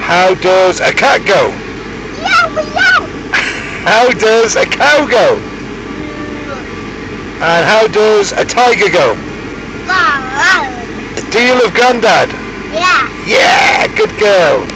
How does a cat go? Yow, yow. How does a cow go? And how does a tiger go? Wow, wow. Do Grandad? Yeah. Yeah, good girl.